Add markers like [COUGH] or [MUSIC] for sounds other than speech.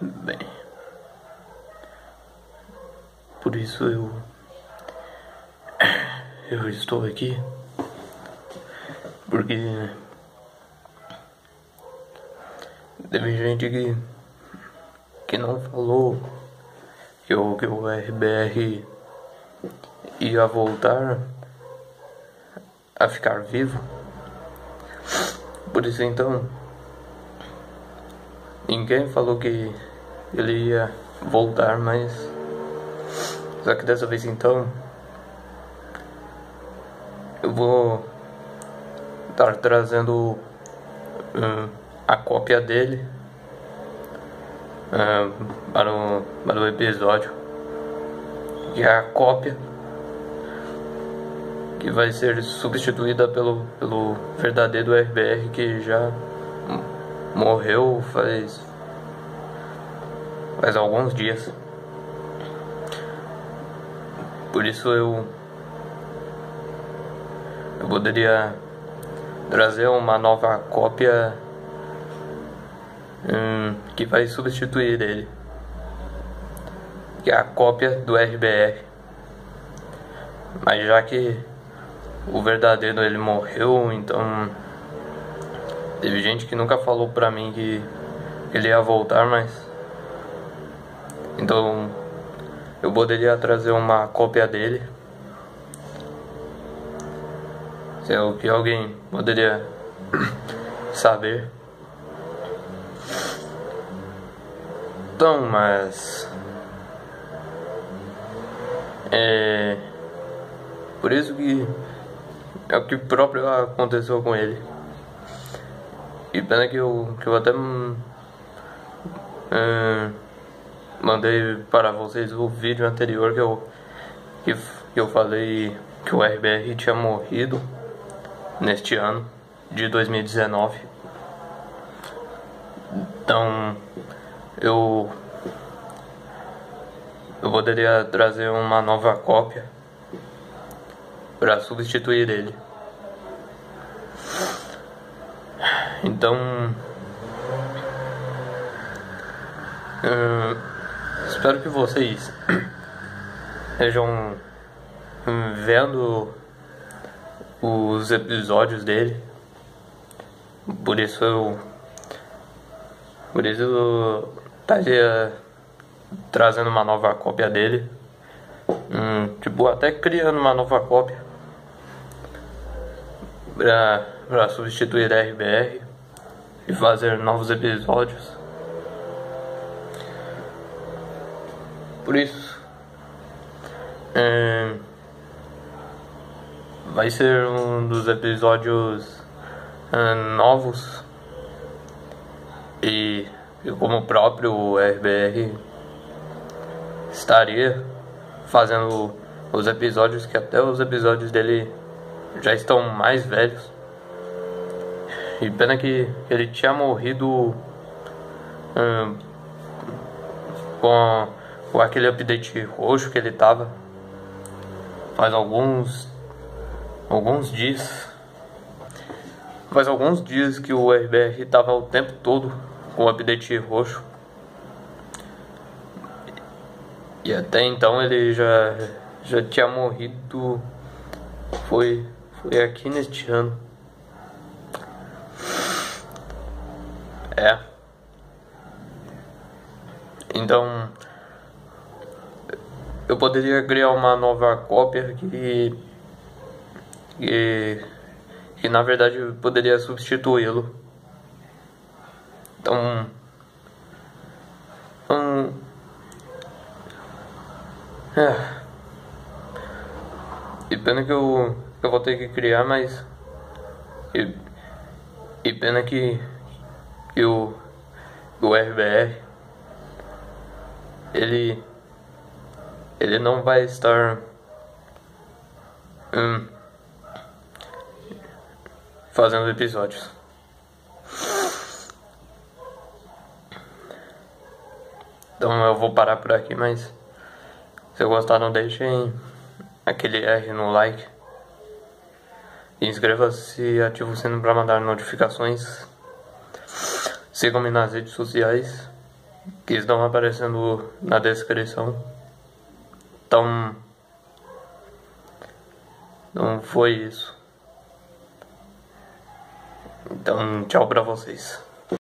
Bem. Por isso eu. Eu estou aqui. Porque. Teve gente que. que não falou que o, que o RBR ia voltar a ficar vivo. Por isso então. Ninguém falou que ele ia voltar, mas. Só que dessa vez então. Eu vou estar trazendo um, a cópia dele um, para, o, para o episódio. Que é a cópia que vai ser substituída pelo, pelo verdadeiro RBR que já morreu faz faz alguns dias. Por isso eu eu poderia trazer uma nova cópia hum, que vai substituir ele. Que é a cópia do RBR. Mas já que o verdadeiro ele morreu, então teve gente que nunca falou pra mim que ele ia voltar, mas então eu poderia trazer uma cópia dele. Se é o que alguém poderia [COUGHS] saber. Então, mas é por isso que é o que próprio aconteceu com ele. E pena que eu, que eu até hum, mandei para vocês o vídeo anterior que eu, que, eu falei que o RBR tinha morrido neste ano de 2019. Então eu eu poderia trazer uma nova cópia para substituir ele. Então, hum, espero que vocês estejam vendo os episódios dele. Por isso eu. Por isso eu estaria trazendo uma nova cópia dele. Hum, tipo, até criando uma nova cópia para substituir a RBR e fazer novos episódios. Por isso, é, vai ser um dos episódios é, novos e, como o próprio RBR estaria fazendo os episódios que até os episódios dele já estão mais velhos. E pena que ele tinha morrido hum, com, com aquele update roxo que ele tava faz alguns alguns dias. Faz alguns dias que o RBR tava o tempo todo com o update roxo. E até então ele já já tinha morrido foi foi aqui neste ano. É. Então, eu poderia criar uma nova cópia que, que, que na verdade poderia substituí-lo. Então, um, é. E pena que eu eu vou ter que criar, mas. E, e pena que, que o, o RBR ele ele não vai estar hum, fazendo episódios. Então eu vou parar por aqui, mas se gostaram deixem aquele R no like. Inscreva-se e ative o sino para mandar notificações. Sigam-me nas redes sociais. que estão aparecendo na descrição. Então, não foi isso. Então, tchau pra vocês.